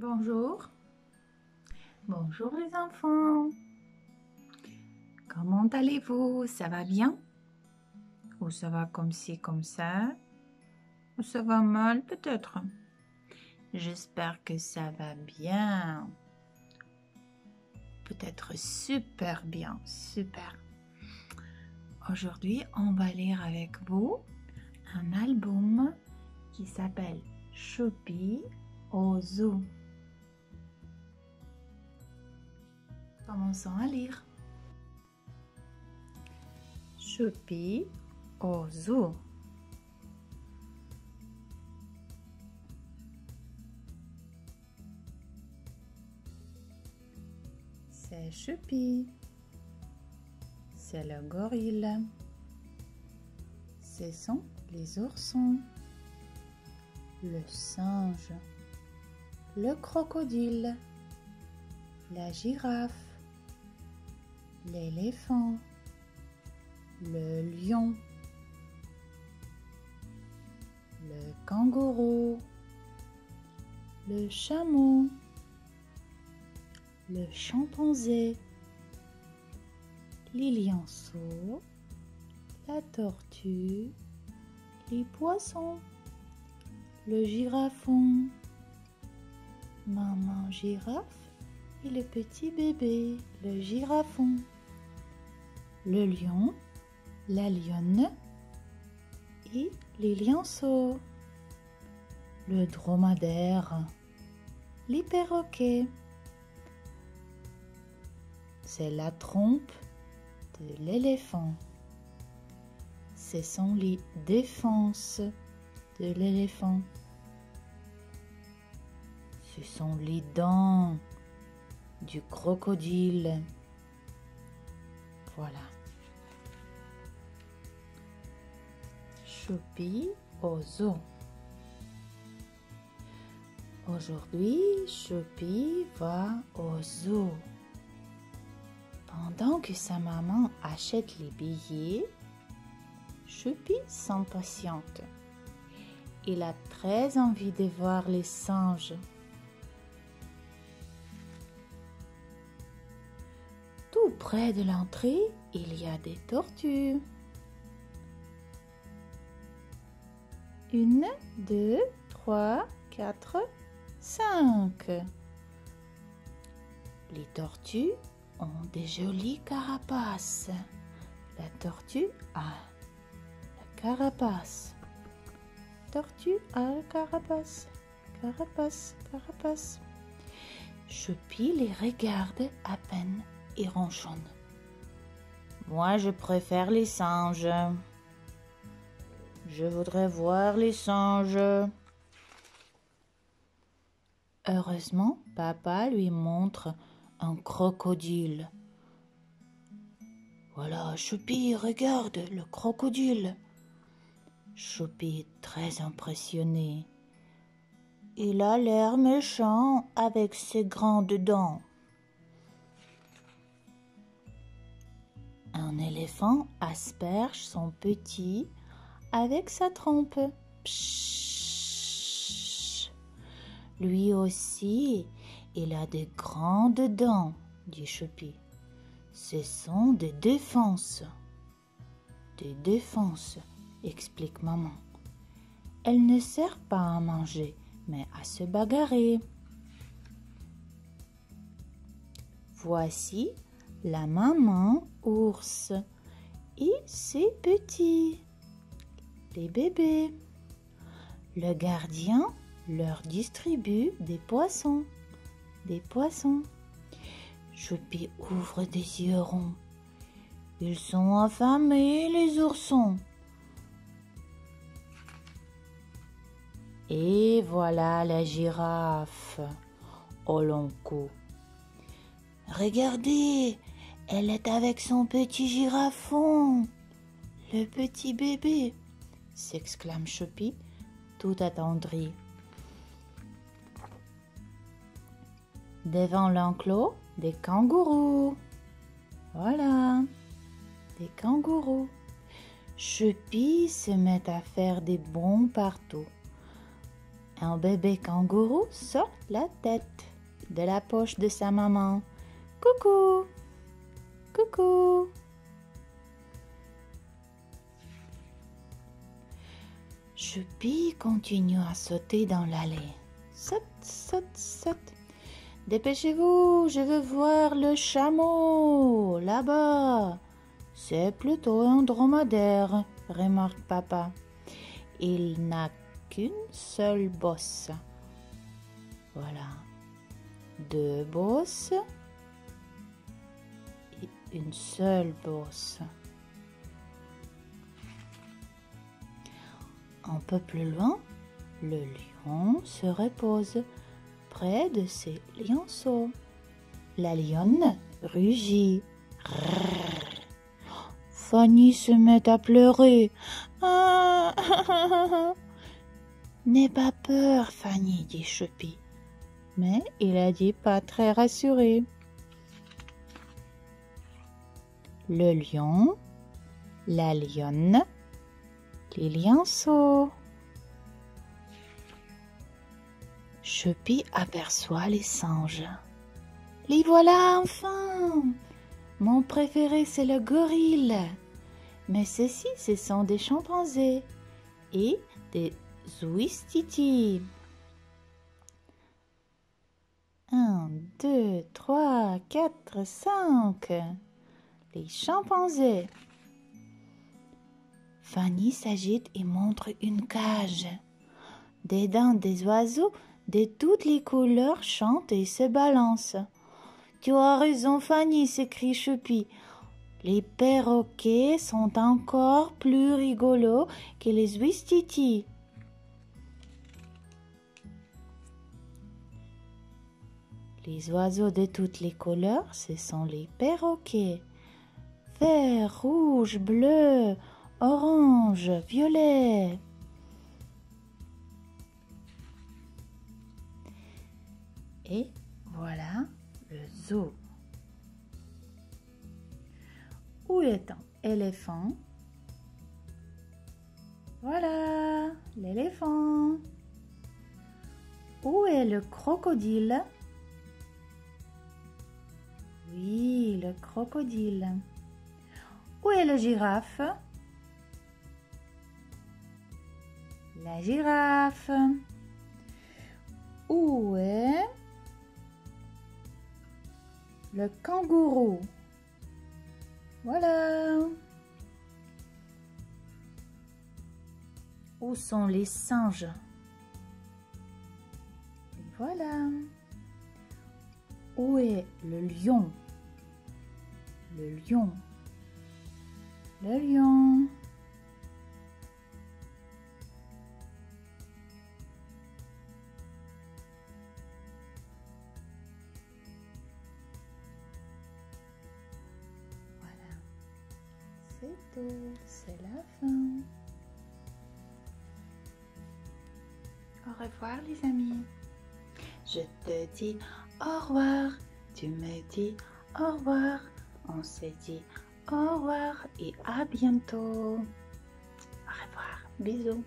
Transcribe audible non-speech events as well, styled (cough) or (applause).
Bonjour. Bonjour les enfants. Comment allez-vous? Ça va bien? Ou ça va comme ci, comme ça? Ou ça va mal peut-être? J'espère que ça va bien. Peut-être super bien, super. Aujourd'hui, on va lire avec vous un album qui s'appelle Choupi au zoo. Commençons à lire. Choupi au zoo. C'est Choupi. C'est le gorille. Ce sont les oursons, le singe, le crocodile, la girafe, l'éléphant, le lion, le kangourou, le chameau, le chimpanzé, les lionceaux, la tortue, les poissons, le girafon, maman girafe et le petit bébé, le girafon, le lion, la lionne et les lionceaux, le dromadaire, les perroquets. C'est la trompe de l'éléphant. Ce sont les défenses de l'éléphant. Ce sont les dents du crocodile. Voilà. Choupi au zoo. Aujourd'hui, Choupi va au zoo. Pendant que sa maman achète les billets, Choupi s'impatiente. Il a très envie de voir les singes. Près de l'entrée, il y a des tortues. Une, deux, trois, quatre, cinq. Les tortues ont des jolies carapaces. La tortue a la carapace. Tortue a la carapace. Carapace, carapace. Choupi les regarde à peine et. Moi, je préfère les singes. Je voudrais voir les singes. Heureusement, papa lui montre un crocodile. Voilà, Choupi, regarde le crocodile. Choupi est très impressionné. Il a l'air méchant avec ses grandes dents. Un éléphant asperge son petit avec sa trompe. Pshhh. Lui aussi, il a de grandes dents, dit Choupi. Ce sont des défenses. Des défenses, explique maman. Elles ne servent pas à manger, mais à se bagarrer. Voici la maman ours et ses petits, les bébés. Le gardien leur distribue des poissons, des poissons. Choupi ouvre des yeux ronds. Ils sont affamés, les oursons. Et voilà la girafe au long cou. Regardez, elle est avec son petit girafon, le petit bébé, s'exclame Choupi, tout attendri. Devant l'enclos, des kangourous. Voilà, des kangourous. Choupi se met à faire des bonds partout. Un bébé kangourou sort la tête de la poche de sa maman. Coucou Coucou continue à sauter dans l'allée. Saute, saute, saute. Dépêchez-vous, je veux voir le chameau là-bas. C'est plutôt un dromadaire, remarque papa. Il n'a qu'une seule bosse. Voilà. Deux bosses une seule bosse. Un peu plus loin, le lion se repose près de ses lionceaux. La lionne rugit. Fanny se met à pleurer. (laughs) N'aie pas peur, Fanny, dit Choupi. Mais il a dit pas très rassuré. Le lion, la lionne, les lionceaux. Choupi aperçoit les singes. Les voilà enfin Mon préféré, c'est le gorille. Mais ceux-ci, ce sont des chimpanzés et des Zouistiti. Un, deux, trois, quatre, cinq. Les chimpanzés. Fanny s'agite et montre une cage. Dedans des oiseaux de toutes les couleurs chantent et se balancent. Tu as raison, Fanny, s'écrie Choupi. Les perroquets sont encore plus rigolos que les ouistiti. Les oiseaux de toutes les couleurs, ce sont les perroquets. Vert, rouge, bleu, orange, violet. Et voilà le zoo. Où est un éléphant? Voilà l'éléphant. Où est le crocodile? Oui, le crocodile. Où est le girafe? La girafe. Où est le kangourou? Voilà. Où sont les singes? Voilà. Où est le lion? Le lion. Le lion. Voilà. C'est tout. C'est la fin. Au revoir les amis. Je te dis au revoir. Tu me dis au revoir. On se dit au revoir et à bientôt. Au revoir. Bisous.